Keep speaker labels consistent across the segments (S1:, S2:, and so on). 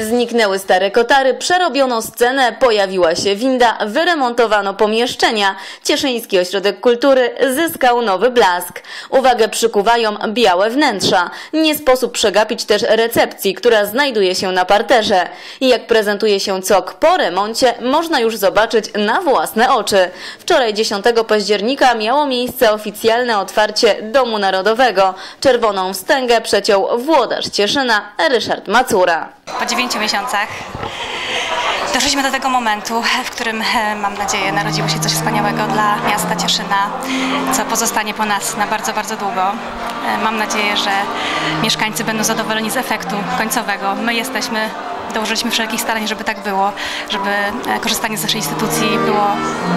S1: Zniknęły stare kotary, przerobiono scenę, pojawiła się winda, wyremontowano pomieszczenia. Cieszyński Ośrodek Kultury zyskał nowy blask. Uwagę przykuwają białe wnętrza. Nie sposób przegapić też recepcji, która znajduje się na parterze. Jak prezentuje się cok po remoncie, można już zobaczyć na własne oczy. Wczoraj 10 października miało miejsce oficjalne otwarcie Domu Narodowego. Czerwoną wstęgę przeciął włodarz Cieszyna Ryszard Macura.
S2: Po dziewięciu miesiącach doszliśmy do tego momentu, w którym e, mam nadzieję narodziło się coś wspaniałego dla miasta Cieszyna, co pozostanie po nas na bardzo, bardzo długo. E, Mam nadzieję, że mieszkańcy będą zadowoleni z efektu końcowego. My jesteśmy, dołożyliśmy wszelkich starań, żeby tak było, żeby e, korzystanie z naszej instytucji było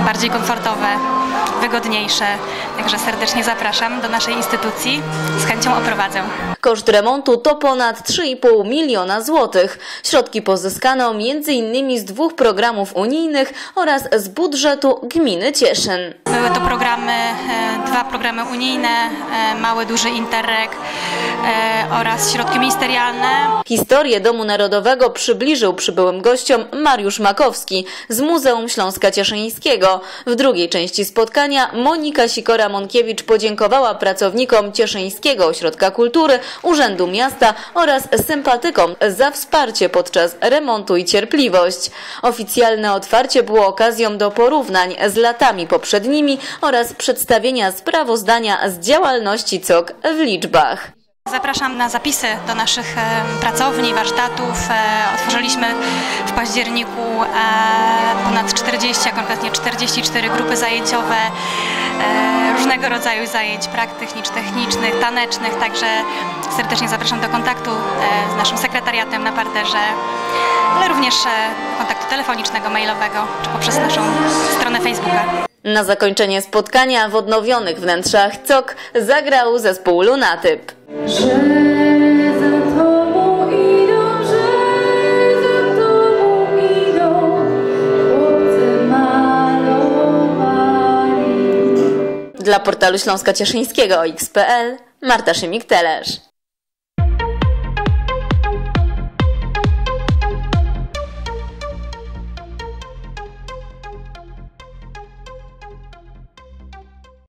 S2: bardziej komfortowe, wygodniejsze. Także serdecznie zapraszam do naszej instytucji. Z chęcią oprowadzę.
S1: Koszt remontu to ponad 3,5 miliona złotych. Środki pozyskano m.in. z dwóch programów unijnych oraz z budżetu gminy Cieszyn.
S2: Były to programy, e, dwa programy unijne, e, mały, duży Interreg e, oraz środki ministerialne.
S1: Historię Domu Narodowego przybliżył przybyłym gościom Mariusz Makowski z Muzeum Śląska Cieszyńskiego. W drugiej części spotkania Monika Sikora-Monkiewicz podziękowała pracownikom Cieszyńskiego Ośrodka Kultury, Urzędu Miasta oraz sympatykom za wsparcie podczas remontu i cierpliwość. Oficjalne otwarcie było okazją do porównań z latami poprzednimi oraz przedstawienia sprawozdania z działalności COK w liczbach.
S2: Zapraszam na zapisy do naszych pracowni, warsztatów. E, Otworzyliśmy w październiku e, ponad 40, a konkretnie 44 grupy zajęciowe e, różnego rodzaju zajęć praktycznych, technicznych, tanecznych. Także serdecznie zapraszam do kontaktu z naszym sekretariatem na parterze, ale również kontaktu telefonicznego, mailowego czy poprzez naszą stronę Facebooka.
S1: Na zakończenie spotkania w odnowionych wnętrzach COK zagrał zespół Lunatyp. Dla portalu Śląska Cieszyńskiego OX.pl Marta Szymik-Telesz.